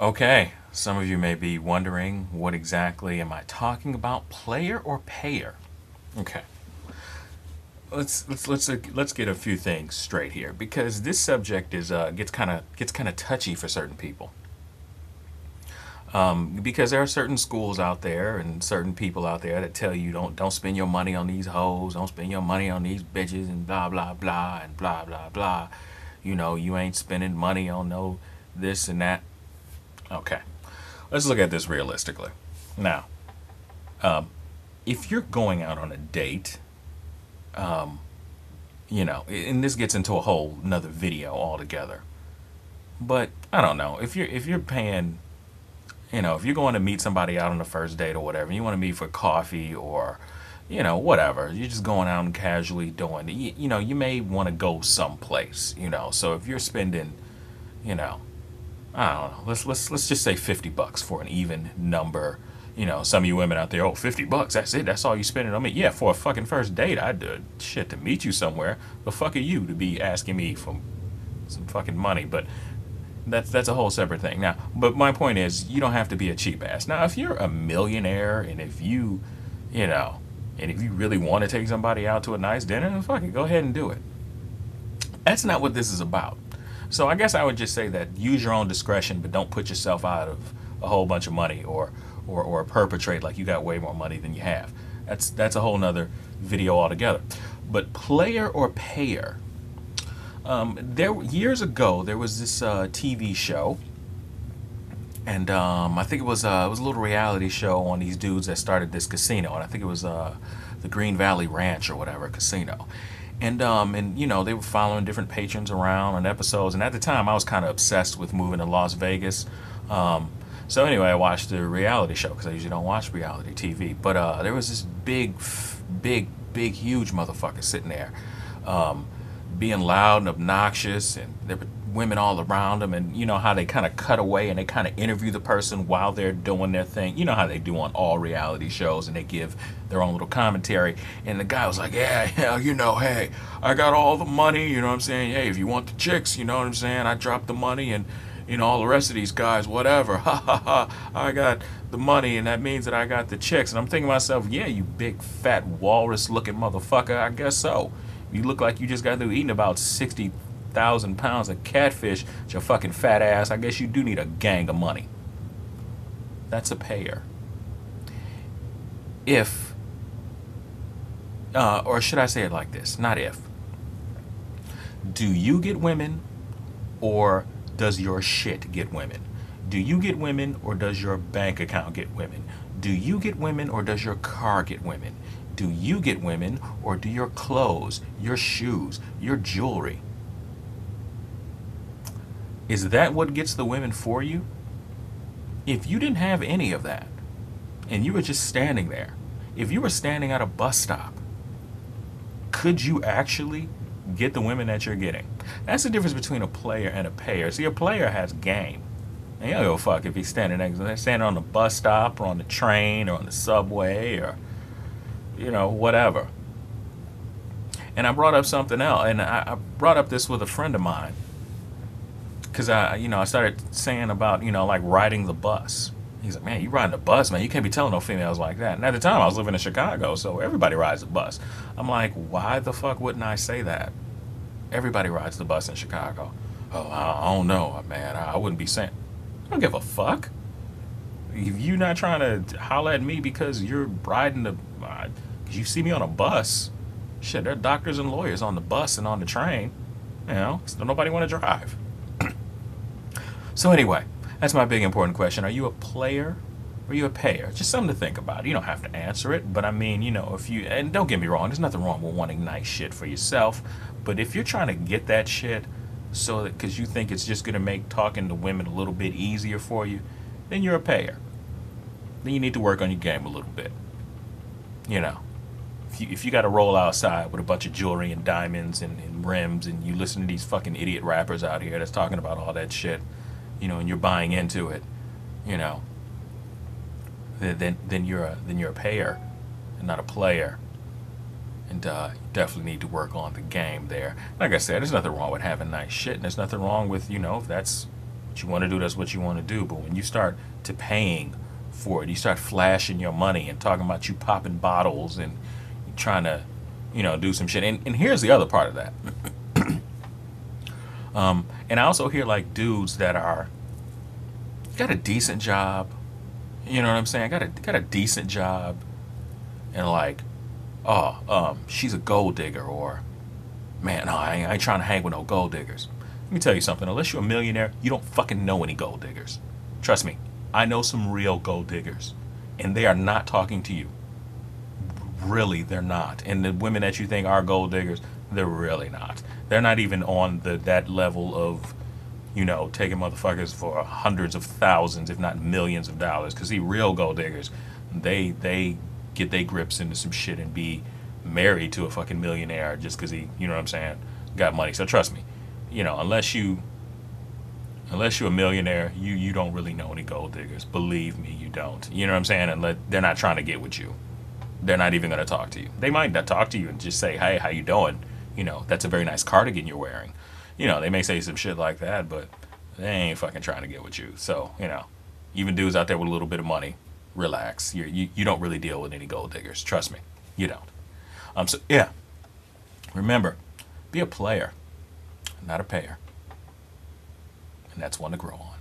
Okay, some of you may be wondering what exactly am I talking about, player or payer? Okay. Let's let's let's uh, let's get a few things straight here because this subject is uh, gets kind of gets kind of touchy for certain people. Um, because there are certain schools out there and certain people out there that tell you don't don't spend your money on these hoes, don't spend your money on these bitches and blah blah blah and blah blah blah. You know, you ain't spending money on no this and that. Okay, let's look at this realistically. Now, um, if you're going out on a date, um, you know, and this gets into a whole another video altogether. But I don't know if you're if you're paying, you know, if you're going to meet somebody out on the first date or whatever, you want to meet for coffee or, you know, whatever, you're just going out and casually doing, you, you know, you may want to go someplace, you know. So if you're spending, you know, I don't know. Let's let's let's just say 50 bucks for an even number. You know, some of you women out there, oh, 50 bucks, that's it. That's all you spending on me. Yeah, for a fucking first date, I'd do shit to meet you somewhere. But fuck are you to be asking me for some fucking money. But that's that's a whole separate thing. Now, but my point is, you don't have to be a cheap ass. Now, if you're a millionaire and if you, you know, and if you really want to take somebody out to a nice dinner, then fuck it, go ahead and do it. That's not what this is about. So I guess I would just say that use your own discretion, but don't put yourself out of a whole bunch of money or or, or perpetrate like you got way more money than you have. That's that's a whole nother video altogether. But player or payer. Um, there years ago there was this uh, TV show, and um, I think it was uh, it was a little reality show on these dudes that started this casino, and I think it was uh, the Green Valley Ranch or whatever casino and um, and you know they were following different patrons around on episodes. And at the time, I was kind of obsessed with moving to Las Vegas. Um, so anyway, I watched the reality show because I usually don't watch reality TV. But uh, there was this big, big, big, huge motherfucker sitting there, um, being loud and obnoxious, and there were women all around them and you know how they kind of cut away and they kind of interview the person while they're doing their thing. You know how they do on all reality shows, and they give their own little commentary. And the guy was like, "Yeah, yeah, you know, hey, I got all the money. You know what I'm saying? Hey, if you want the chicks, you know what I'm saying? I dropped the money and." you know, all the rest of these guys, whatever. Ha ha ha. I got the money, and that means that I got the chicks. And I'm thinking to myself, yeah, you big fat walrus looking motherfucker. I guess so. You look like you just got through eating about 60,000 pounds of catfish. It's your fucking fat ass. I guess you do need a gang of money. That's a payer. If, uh, or should I say it like this? Not if. Do you get women or does your shit get women? Do you get women or does your bank account get women? Do you get women or does your car get women? Do you get women or do your clothes, your shoes, your jewelry? Is that what gets the women for you? If you didn't have any of that and you were just standing there, if you were standing at a bus stop, could you actually get the women that you're getting. That's the difference between a player and a payer. See, a player has game. And you don't give a fuck if he's standing next standing on the bus stop or on the train or on the subway or you know, whatever. And I brought up something else, and I, I brought up this with a friend of mine because I, you know, I started saying about, you know, like riding the bus. He's like, man, you riding the bus, man. You can't be telling no females like that. And at the time, I was living in Chicago, so everybody rides the bus. I'm like, why the fuck wouldn't I say that? Everybody rides the bus in Chicago. Oh, I, don't know, man. I, wouldn't be saying. I don't give a fuck. If you not trying to holler at me because you're riding the, uh, you see me on a bus. Shit, there are doctors and lawyers on the bus and on the train. You know, so nobody want to drive. So anyway, that's my big important question. Are you a player or are you a payer? Just something to think about. You don't have to answer it, but I mean, you know, if you, and don't get me wrong, there's nothing wrong with wanting nice shit for yourself, but if you're trying to get that shit so that, because you think it's just going to make talking to women a little bit easier for you, then you're a payer. Then you need to work on your game a little bit. You know, if you, if you got to roll outside with a bunch of jewelry and diamonds and, and rims and you listen to these fucking idiot rappers out here that's talking about all that shit, you know, and you're buying into it, you know, then then you're a then you're a payer and not a player. And uh, you definitely need to work on the game there. Like I said, there's nothing wrong with having nice shit, and there's nothing wrong with you know if that's what you want to do, that's what you want to do. But when you start to paying for it, you start flashing your money and talking about you popping bottles and trying to, you know, do some shit. And, and here's the other part of that. um, and I also hear like dudes that are got a decent job. You know what I'm saying? Got a got a decent job, and like, oh, um, she's a gold digger, or man, no, I I ain't trying to hang with no gold diggers. Let me tell you something. Unless you're a millionaire, you don't fucking know any gold diggers. Trust me, I know some real gold diggers, and they are not talking to you. Really, they're not. And the women that you think are gold diggers, they're really not. They're not even on the that level of, you know, taking motherfuckers for hundreds of thousands, if not millions of dollars. Because see, real gold diggers, they they get their grips into some shit and be married to a fucking millionaire just because he, you know what I'm saying, got money. So trust me, you know, unless you unless you're a millionaire, you you don't really know any gold diggers. Believe me, you don't. You know what I'm saying? And let, they're not trying to get with you. They're not even going to talk to you. They might not talk to you and just say, "Hey, how you doing?" You know, that's a very nice cardigan you're wearing. You know, they may say some shit like that, but they ain't fucking trying to get with you. So you know, even dudes out there with a little bit of money, relax. You're, you you don't really deal with any gold diggers. Trust me, you don't. Um. So yeah. Remember, be a player, not a payer and that's one to grow on.